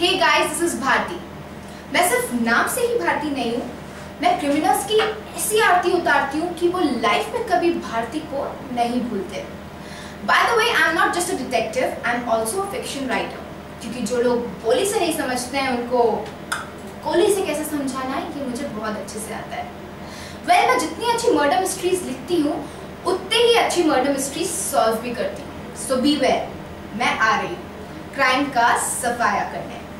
Hey guys this is Bharti मैं सिर्फ़ नाम से ही भारती नहीं हूँ। मैं क्रिमिनल्स की ऐसी आरती उतारती हूँ कि वो लाइफ में कभी भारती को नहीं भूलते। By the way I am not just a detective I am also fiction writer क्योंकि जो लोग बोली से नहीं समझते हैं उनको से कैसे समझाना है मुझे बहुत अच्छे से आता है। Well, मैं जितनी अच्छी मर्डर मिस्ट्रीज लिखती हूँ उतनी ही अच्छी मर्डर मिस्ट्रीज सॉल्व भी करती हूँ। सो बी मैं आ रही हूँ। क्राइम का सफाया करने।